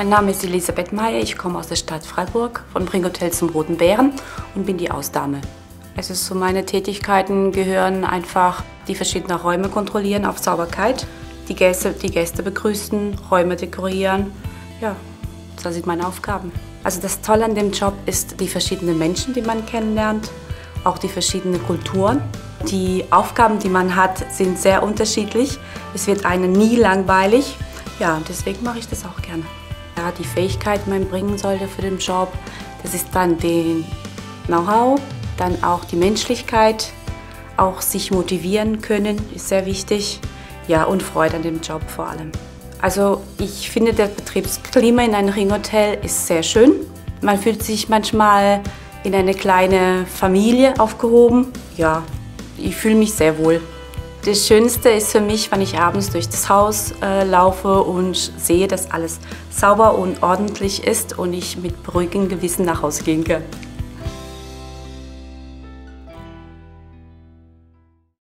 Mein Name ist Elisabeth Meyer, ich komme aus der Stadt Freiburg von Bringhotel zum Roten Bären und bin die Ausdame. Also zu meine Tätigkeiten gehören einfach die verschiedenen Räume kontrollieren auf Sauberkeit, die Gäste, die Gäste begrüßen, Räume dekorieren. Ja, das sind meine Aufgaben. Also das Tolle an dem Job ist die verschiedenen Menschen, die man kennenlernt, auch die verschiedenen Kulturen. Die Aufgaben, die man hat, sind sehr unterschiedlich. Es wird einem nie langweilig. Ja, deswegen mache ich das auch gerne. Ja, die Fähigkeit, man bringen sollte für den Job, das ist dann den Know-how, dann auch die Menschlichkeit, auch sich motivieren können, ist sehr wichtig. Ja, und Freude an dem Job vor allem. Also ich finde, das Betriebsklima in einem Ringhotel ist sehr schön. Man fühlt sich manchmal in eine kleine Familie aufgehoben. Ja, ich fühle mich sehr wohl. Das Schönste ist für mich, wenn ich abends durch das Haus äh, laufe und sehe, dass alles sauber und ordentlich ist und ich mit beruhigem Gewissen nach Hause gehen kann.